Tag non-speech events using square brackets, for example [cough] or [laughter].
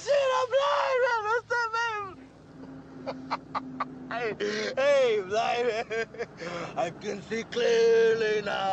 Shit, I'm blind, man. What's up, man? [laughs] hey, hey, blind. Man. [laughs] I can see clearly now.